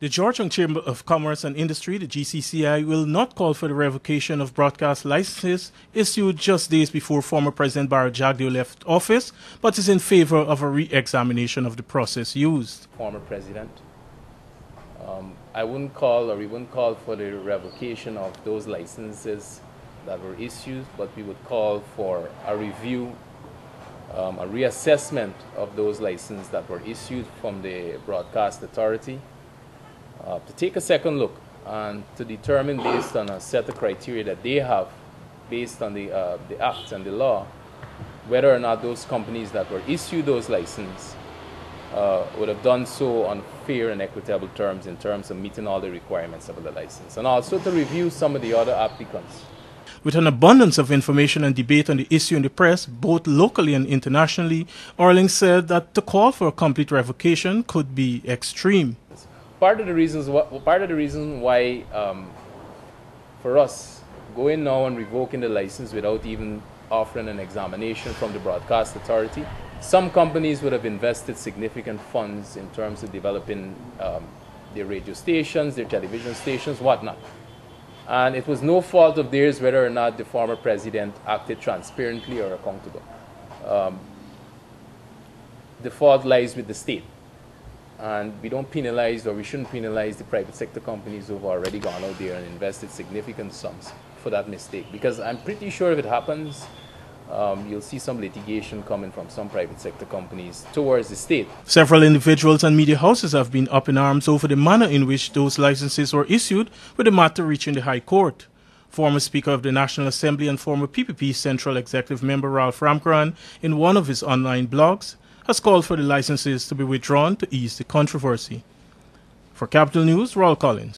The Georgetown Chamber of Commerce and Industry, the GCCI, will not call for the revocation of broadcast licenses issued just days before former President Bharrat Jagdeo left office, but is in favor of a re-examination of the process used. Former President, um, I wouldn't call or we wouldn't call for the revocation of those licenses that were issued, but we would call for a review, um, a reassessment of those licenses that were issued from the Broadcast Authority uh, to take a second look and to determine based on a set of criteria that they have based on the, uh, the act and the law whether or not those companies that were issued those licenses uh, would have done so on fair and equitable terms in terms of meeting all the requirements of the license. And also to review some of the other applicants. With an abundance of information and debate on the issue in the press, both locally and internationally, Urling said that the call for a complete revocation could be extreme part of the reasons part of the reason why um, for us going now and revoking the license without even offering an examination from the broadcast authority some companies would have invested significant funds in terms of developing um, their radio stations their television stations whatnot. And it was no fault of theirs whether or not the former president acted transparently or accountable. Um, the fault lies with the state and we don't penalize or we shouldn't penalize the private sector companies who've already gone out there and invested significant sums for that mistake because I'm pretty sure if it happens um, you'll see some litigation coming from some private sector companies towards the state. Several individuals and media houses have been up in arms over the manner in which those licenses were issued, with the matter reaching the High Court. Former Speaker of the National Assembly and former PPP Central Executive Member Ralph Ramkarran, in one of his online blogs, has called for the licenses to be withdrawn to ease the controversy. For Capital News, Raul Collins.